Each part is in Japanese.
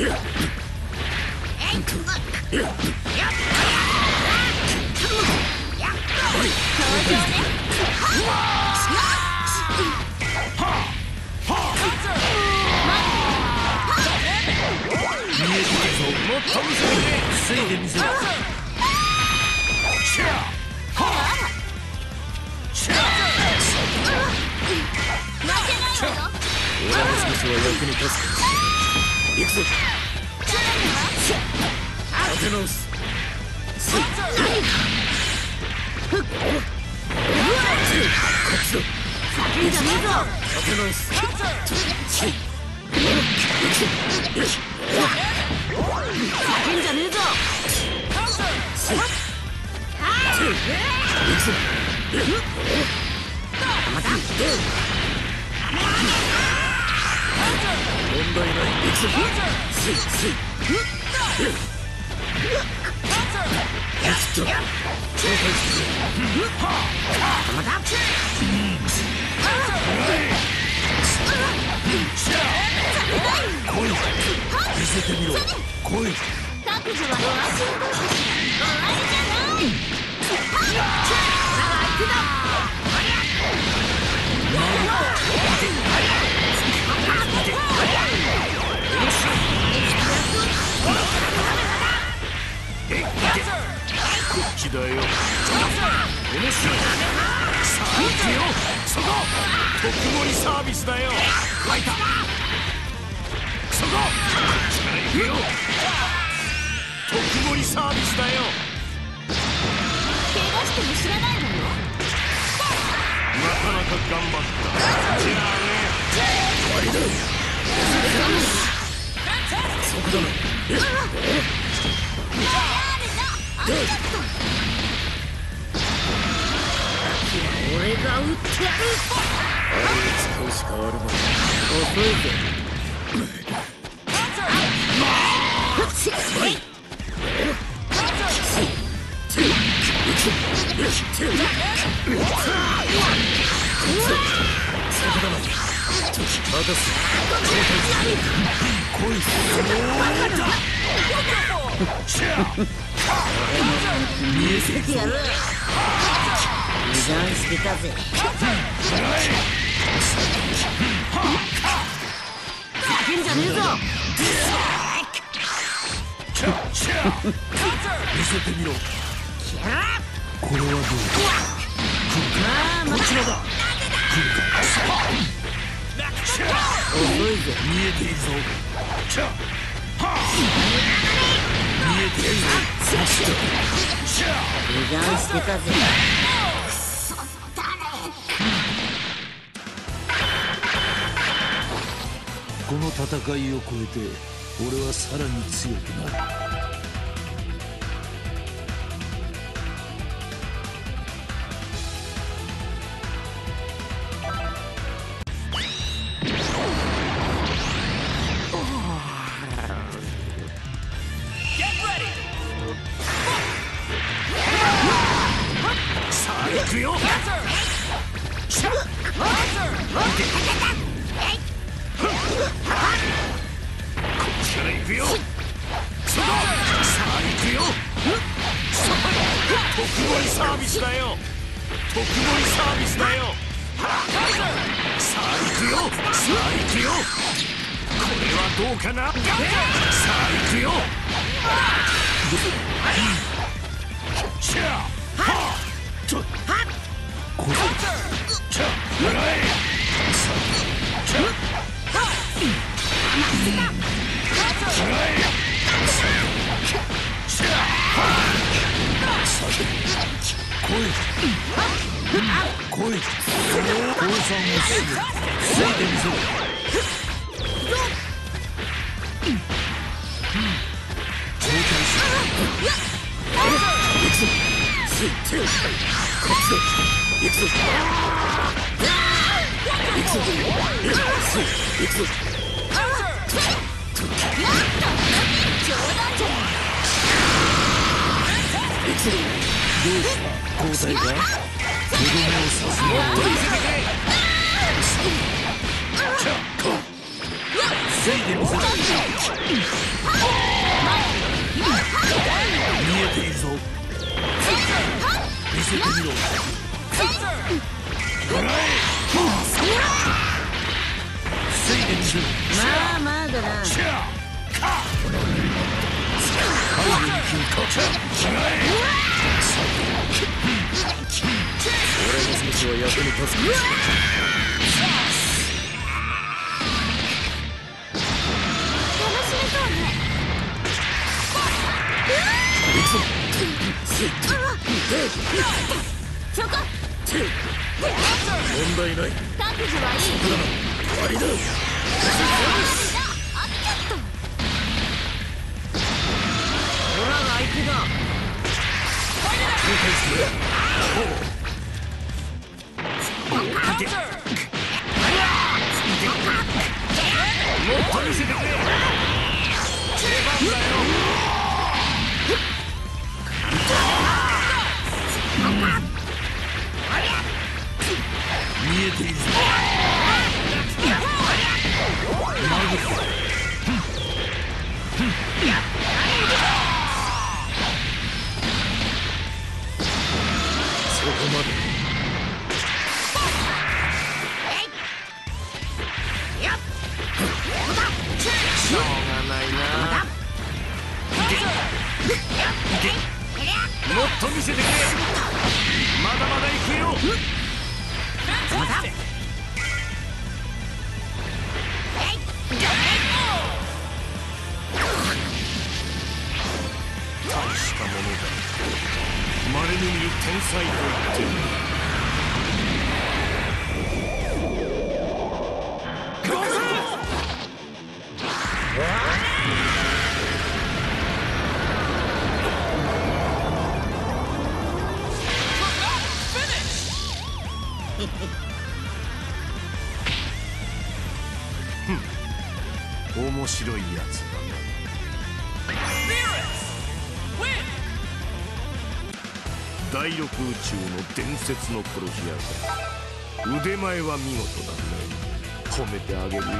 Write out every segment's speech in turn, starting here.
俺は少しは役に立つか行くぞ立て直す。こっちだ先んじゃねえぞ立て直す。先んじゃねえぞ問題ない行くぞスイスイ来い見せてみろ来い各自は終わりじゃない特盛りサービスだよ。書いた。そこ。こっちから行くよ。特盛りサービスだよ。怪我しても知らないのよ。なかなか頑張った。じゃあね終わりだそこだな俺が撃ってやる少し変わるもん遅いぜ任す来いシャー見えせやる油断してたぜ。叫んじゃねえぞ。見せてみろ。これはどうだ？まあまだこちらだ遅いぜ見えているぞ。シャー見えているぞ。そしてシャー油断してたぜこの戦いを超えて俺はさらに強くなる。くよ。そこさあ行くよ。さあ特盛りサービスだよ。特盛りサービスだよ。さあ行くよ。さあ行くよ。これはどうかな？さあ行くよ行くぞどうした交代か刺すもっと見せてくれ防いでみせる見えているぞ見せてみろ食らえ防いでみせるまあまあだ。な少しは役に立つかもしれない楽しめそうね。行くぞそこ問題ない各自はいい見えたものだ稀に見る天才と言っても面白いやつ。第六宇宙の伝説の殺し屋だ。腕前は見事だ。ね褒めてあげるよ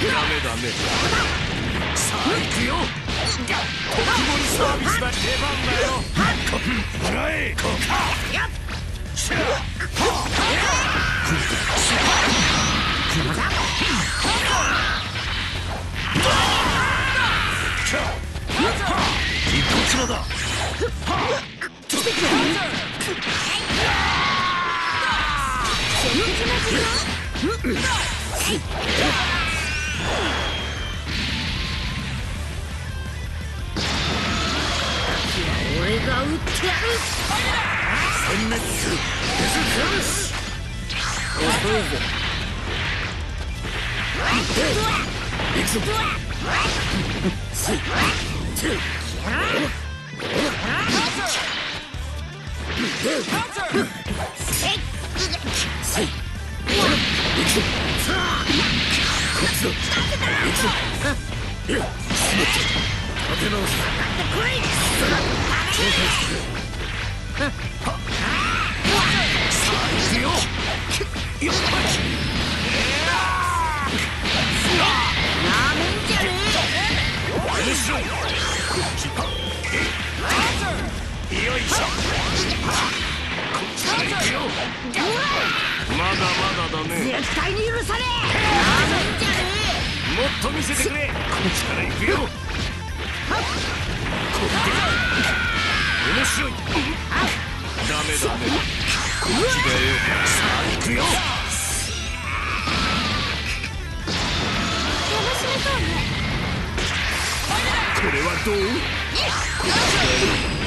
ダメダメさあ行くよ特盛サービスだ。出番だ。よらえシャー一発目だ俺が撃ってやる殲滅する遅いぜ行くぞ。せ よよっよいしょこっちから行くよまだまだだえね。絶対に許さねえなめんじゃねもっと見せてくれ。こっちから行くよ。こっち面白い。ダメダメこっちだよ。さあ行くよ。これはどう？こっちだよ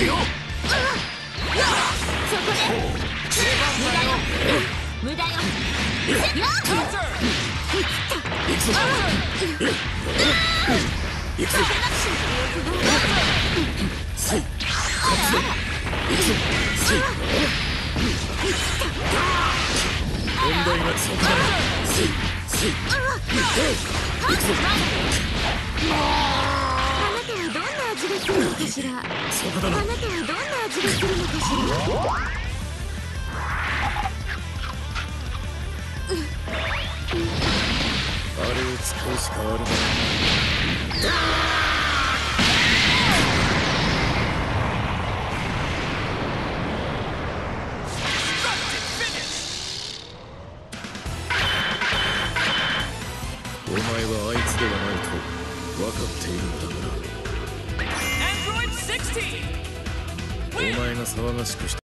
くよ。そこで出番だよ無駄よ行くぞ行くぞせいこっちだ行くぞせい問題なくそこだせいせいまだよあなたは。どんな味がするのかしら？あなたはどんな味がするのかしら？あれを使うしかあるまい